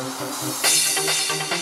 フフフフ。